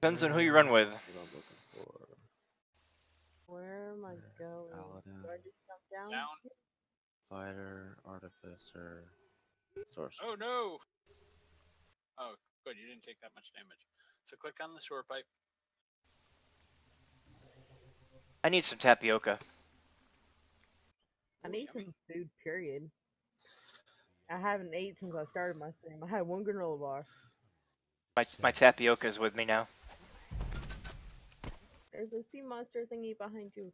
Depends on who you run with. That's what I'm looking for. Where am I going? Paladin. Do I just jump down? Down. Fighter, artificer, sorcerer. Oh no! Oh, good. You didn't take that much damage. So click on the sewer pipe. I need some tapioca. I need some food, period. I haven't ate since I started my stream. I had one granola bar. My my tapioca's with me now. There's a sea monster thingy behind you.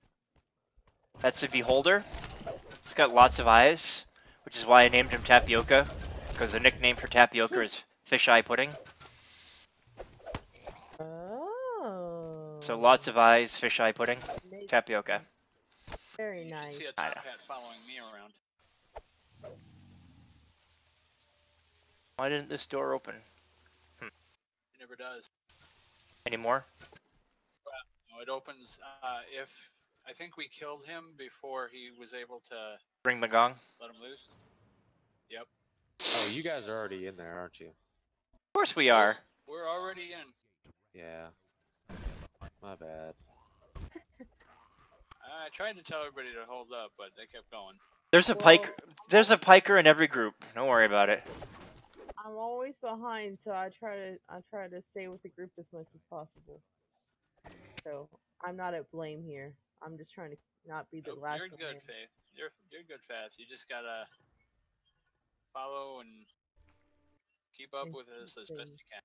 That's a beholder. It's got lots of eyes, which is why I named him Tapioca, because the nickname for tapioca is fish eye pudding. Oh. So lots of eyes, fish eye pudding, Makes tapioca. sense. Very You nice. should see a I top hat following me around. Why didn't this door open hmm. It never does. anymore? No, it opens uh, if I think we killed him before he was able to Ring the gong. Let him loose. Yep. Oh, you guys are already in there, aren't you? Of course we are. We're already in. Yeah. My bad. I tried to tell everybody to hold up, but they kept going. There's a pike. There's a piker in every group. Don't worry about it. I'm always behind, so I try to I try to stay with the group as much as possible. So I'm not at blame here. I'm just trying to not be the last you're good. Faith. You're you're good, fast. You just gotta follow and keep up with us as best you can.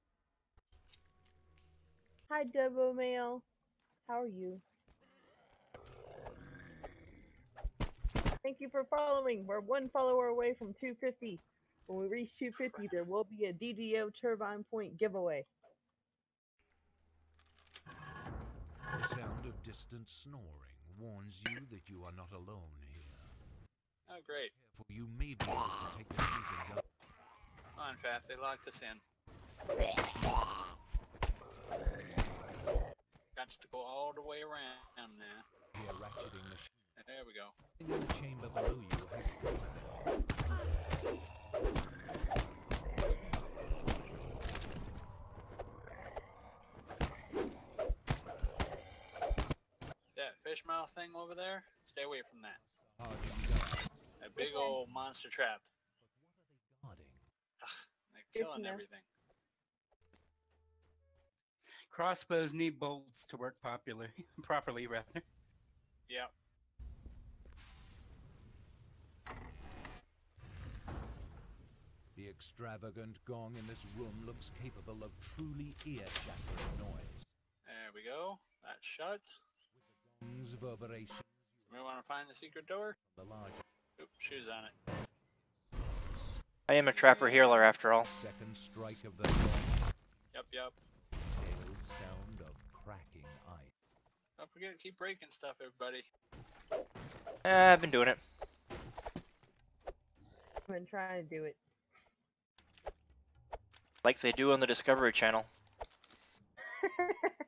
Hi, Dubbo Mail. How are you? Thank you for following. We're one follower away from 250. When we reach 250, there will be a DDO Turbine Point giveaway. The sound of distant snoring warns you that you are not alone here. Oh, great. For you may be able to take the sleeping gun. Come on, Fast. They locked us in. Got to go all the way around now. Here ratcheting the There we go. in the chamber below you has That fish mouth thing over there, stay away from that. hardened guard That big old monster trap. guarding. They're killing know. everything. Crossbows need bolts to work popularly, properly, rather. Yep. The extravagant gong in this room looks capable of truly ear-shattering noise. There we go. That's shut. Gong's reverberation We want to find the secret door. the large Oop, shoes on it. I am a trapper healer after all. second strike of the gong, Yep, yep. hailed sound of cracking ice. Don't forget to keep breaking stuff, everybody. Eh, I've been doing it. I've been trying to do it. Like they do on the Discovery Channel.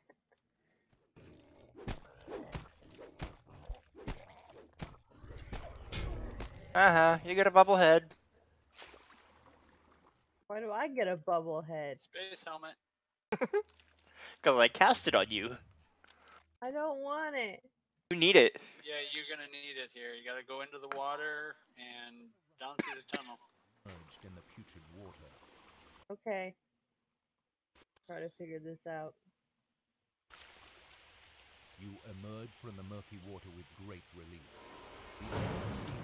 Uh huh. You get a bubble head. Why do I get a bubble head? Space helmet. Cause I cast it on you. I don't want it. You need it. Yeah, you're gonna need it here. You gotta go into the water and down through the tunnel. Merged in the putrid water. Okay. Try to figure this out. You emerge from the murky water with great relief.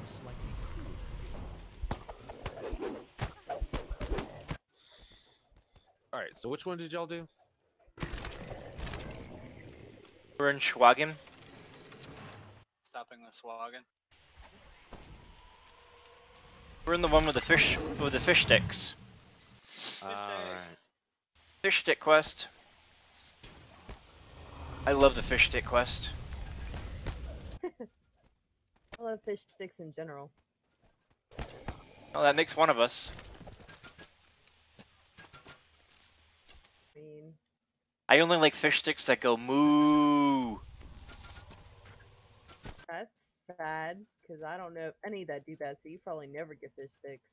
All right. So which one did y'all do? We're in Sahuagin. Stopping the Sahuagin. We're in the one with the fish with the fish sticks. All right. Fish stick quest. I love the fish stick quest. I love fish sticks in general. Oh, that makes one of us. Mean, I only like fish sticks that go moo. that's sad because I don't know if any that do that, so you probably never get fish sticks.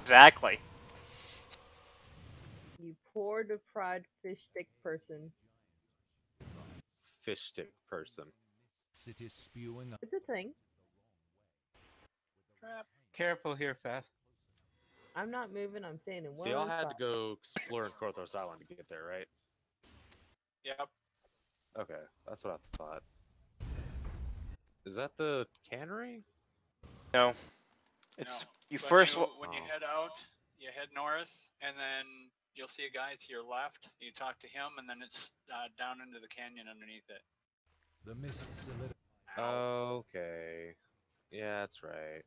Exactly. You poor deprived fish stick person. Fish stick person. City spewing It's a thing. Trap. Careful here, Fast. I'm not moving. I'm staying in one. So y'all had to spot. go exploring Korthos Island to get there, right? Yep. Okay, that's what I thought. Is that the cannery? No. It's No, you When first. you, wa- when you Oh. head out, you head north, and then you'll see a guy to your left. You talk to him, and then it's uh, down into the canyon underneath it. the mist solid. Oh. Okay. Yeah, that's right.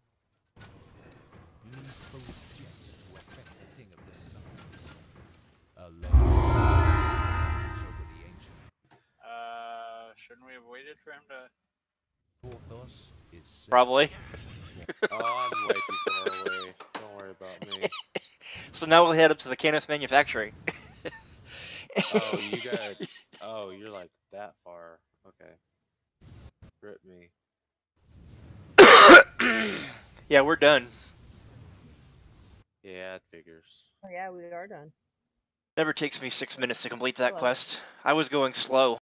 Shouldn't we have waited for him to? Porthos is safe. Probably. Oh, I'm way too far away. Don't worry about me. So now we'll head up to the Kenneth manufacturing. Oh, you got. Oh, you're like that far. Okay. Rip me. yeah, we're done. Yeah, it figures. Oh, yeah, we are done. Never takes me six minutes to complete that Well- quest. I was going slow.